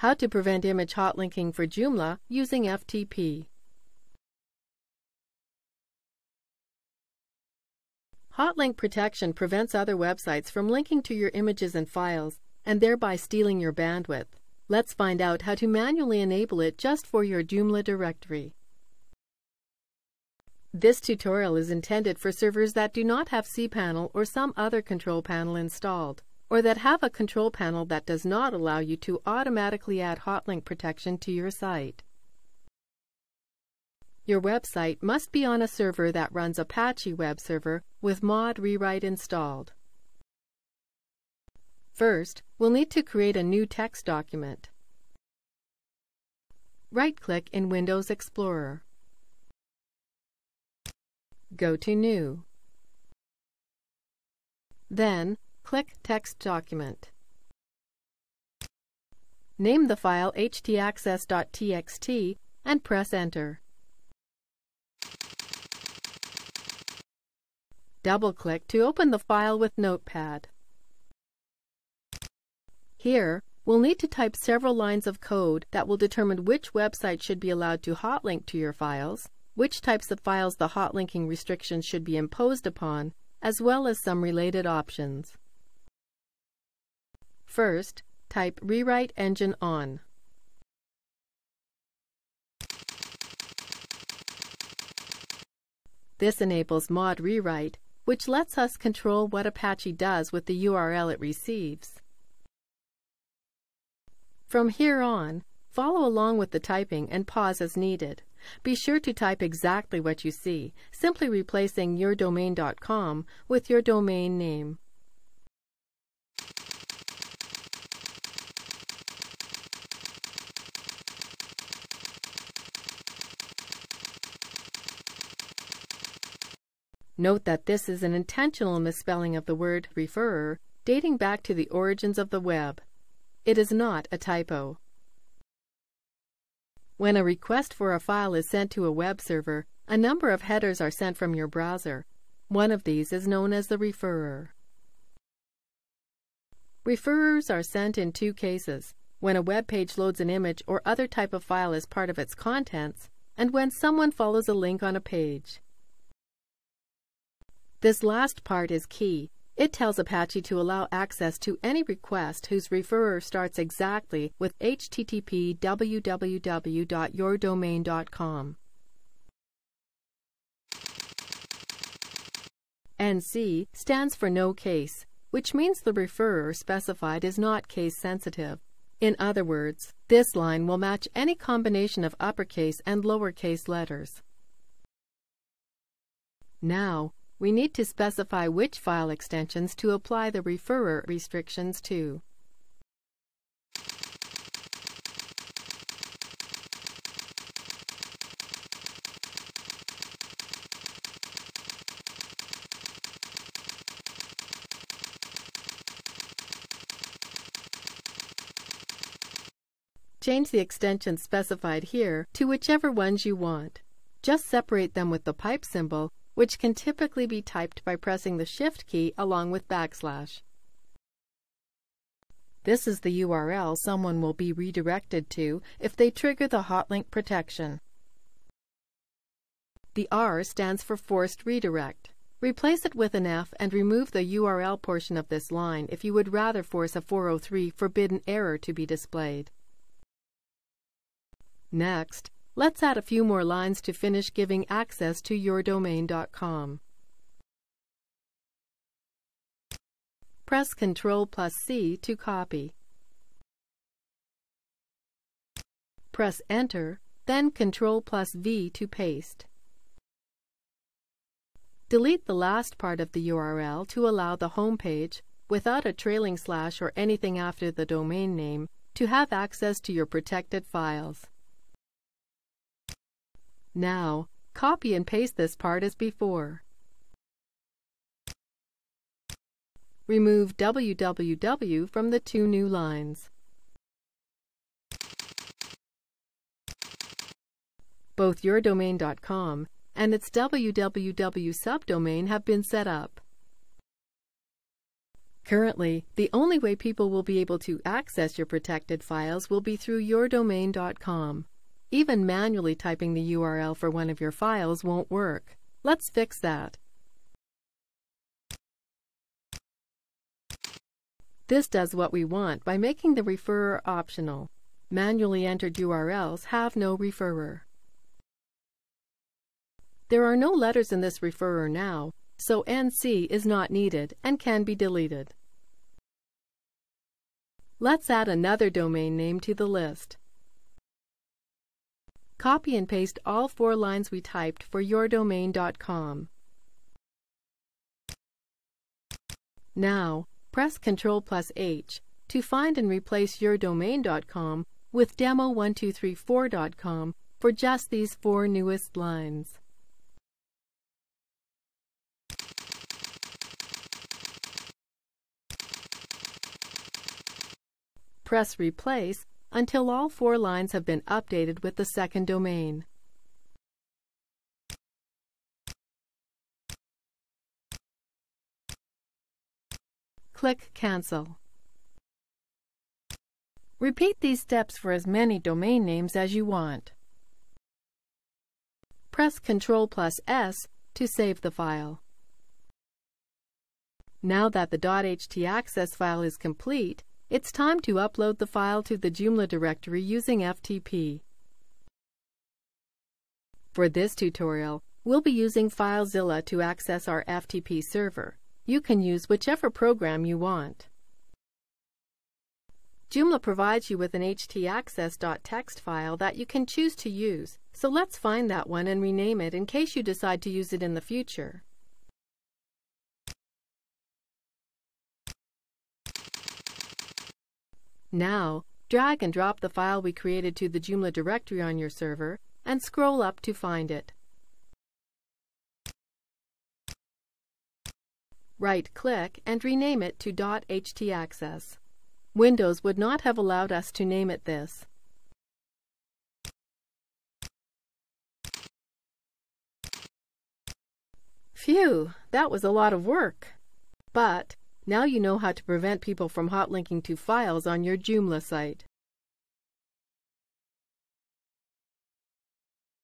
How to prevent image hot linking for Joomla using FTP. Hotlink protection prevents other websites from linking to your images and files and thereby stealing your bandwidth. Let's find out how to manually enable it just for your Joomla directory. This tutorial is intended for servers that do not have cPanel or some other control panel installed, or that have a control panel that does not allow you to automatically add hotlink protection to your site. Your website must be on a server that runs Apache Web Server with Mod Rewrite installed. First, we'll need to create a new text document. Right-click in Windows Explorer. Go to New. Then, click Text Document. Name the file htaccess.txt and press Enter. Double-click to open the file with Notepad. Here, we'll need to type several lines of code that will determine which website should be allowed to hotlink to your files, which types of files the hotlinking restrictions should be imposed upon, as well as some related options. First, type Rewrite Engine On. This enables mod rewrite, which lets us control what Apache does with the URL it receives. From here on, follow along with the typing and pause as needed. Be sure to type exactly what you see, simply replacing yourdomain.com with your domain name. Note that this is an intentional misspelling of the word referrer dating back to the origins of the web. It is not a typo. When a request for a file is sent to a web server, a number of headers are sent from your browser. One of these is known as the referrer. Referrers are sent in two cases, when a web page loads an image or other type of file as part of its contents, and when someone follows a link on a page. This last part is key it tells Apache to allow access to any request whose referrer starts exactly with http www.yourdomain.com. NC stands for no case, which means the referrer specified is not case sensitive. In other words, this line will match any combination of uppercase and lowercase letters. Now, we need to specify which file extensions to apply the referrer restrictions to. Change the extensions specified here to whichever ones you want. Just separate them with the pipe symbol which can typically be typed by pressing the Shift key along with backslash. This is the URL someone will be redirected to if they trigger the hotlink protection. The R stands for Forced Redirect. Replace it with an F and remove the URL portion of this line if you would rather force a 403 forbidden error to be displayed. Next, Let's add a few more lines to finish giving access to yourdomain.com. Press Ctrl plus C to copy. Press Enter, then Ctrl plus V to paste. Delete the last part of the URL to allow the home page, without a trailing slash or anything after the domain name, to have access to your protected files. Now, copy and paste this part as before. Remove www from the two new lines. Both yourdomain.com and its www subdomain have been set up. Currently, the only way people will be able to access your protected files will be through yourdomain.com. Even manually typing the URL for one of your files won't work. Let's fix that. This does what we want by making the referrer optional. Manually entered URLs have no referrer. There are no letters in this referrer now, so NC is not needed and can be deleted. Let's add another domain name to the list. Copy and paste all four lines we typed for yourdomain.com. Now, press Ctrl plus H to find and replace yourdomain.com with demo1234.com for just these four newest lines. Press Replace until all four lines have been updated with the second domain. Click Cancel. Repeat these steps for as many domain names as you want. Press Ctrl plus S to save the file. Now that the .htaccess file is complete, it's time to upload the file to the Joomla directory using FTP. For this tutorial, we'll be using FileZilla to access our FTP server. You can use whichever program you want. Joomla provides you with an htaccess.txt file that you can choose to use, so let's find that one and rename it in case you decide to use it in the future. Now, drag and drop the file we created to the Joomla directory on your server and scroll up to find it. Right-click and rename it to .htaccess. Windows would not have allowed us to name it this. Phew, that was a lot of work. But now you know how to prevent people from hotlinking to files on your Joomla site.